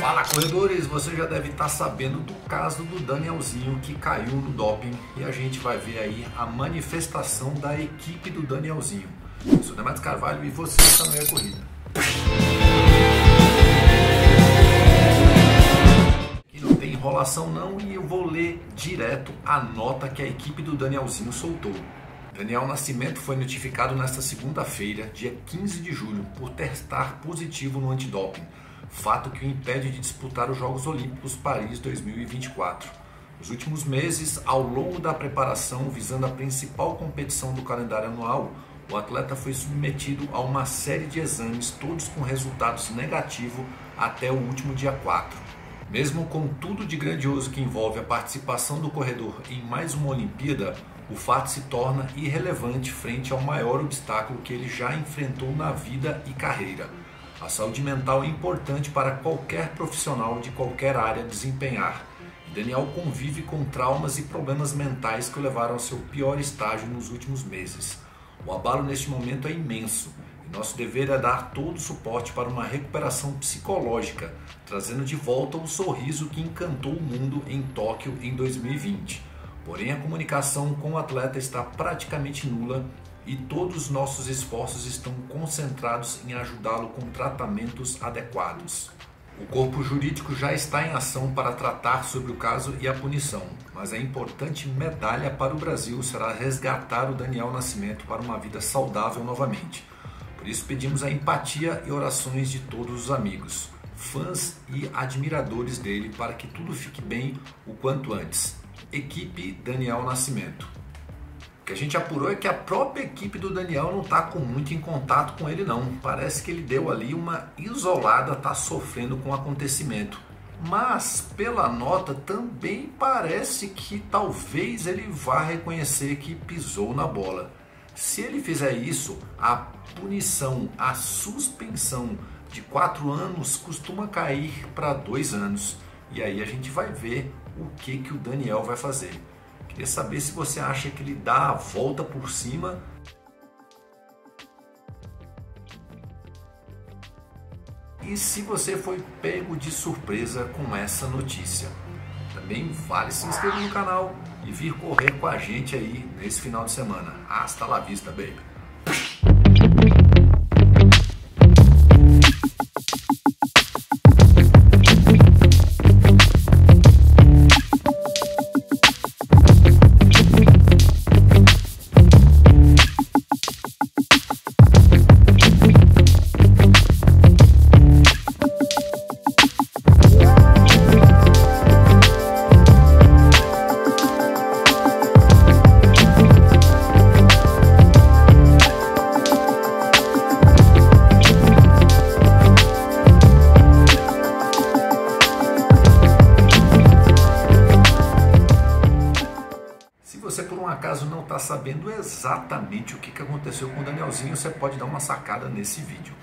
Fala corredores, você já deve estar sabendo do caso do Danielzinho que caiu no doping e a gente vai ver aí a manifestação da equipe do Danielzinho. Eu sou Demetrios Carvalho e você está no Meia Corrida. Aqui não tem enrolação não e eu vou ler direto a nota que a equipe do Danielzinho soltou. Daniel Nascimento foi notificado nesta segunda-feira, dia 15 de julho, por testar positivo no antidoping, fato que o impede de disputar os Jogos Olímpicos Paris 2024. Nos últimos meses, ao longo da preparação visando a principal competição do calendário anual, o atleta foi submetido a uma série de exames, todos com resultados negativos até o último dia 4. Mesmo com tudo de grandioso que envolve a participação do corredor em mais uma Olimpíada, o fato se torna irrelevante frente ao maior obstáculo que ele já enfrentou na vida e carreira. A saúde mental é importante para qualquer profissional de qualquer área desempenhar. Daniel convive com traumas e problemas mentais que o levaram ao seu pior estágio nos últimos meses. O abalo neste momento é imenso e nosso dever é dar todo o suporte para uma recuperação psicológica, trazendo de volta o sorriso que encantou o mundo em Tóquio em 2020. Porém, a comunicação com o atleta está praticamente nula e todos os nossos esforços estão concentrados em ajudá-lo com tratamentos adequados. O corpo jurídico já está em ação para tratar sobre o caso e a punição, mas a importante medalha para o Brasil será resgatar o Daniel Nascimento para uma vida saudável novamente. Por isso pedimos a empatia e orações de todos os amigos, fãs e admiradores dele para que tudo fique bem o quanto antes equipe Daniel Nascimento. Que a gente apurou é que a própria equipe do Daniel não está com muito em contato com ele não. Parece que ele deu ali uma isolada, está sofrendo com o acontecimento. Mas pela nota também parece que talvez ele vá reconhecer que pisou na bola. Se ele fizer isso, a punição, a suspensão de quatro anos costuma cair para dois anos. E aí a gente vai ver o que, que o Daniel vai fazer. Queria saber se você acha que ele dá a volta por cima. E se você foi pego de surpresa com essa notícia. Também vale se inscrever no canal e vir correr com a gente aí nesse final de semana. Hasta la vista, baby! Você por um acaso não está sabendo exatamente o que aconteceu com o Danielzinho, você pode dar uma sacada nesse vídeo.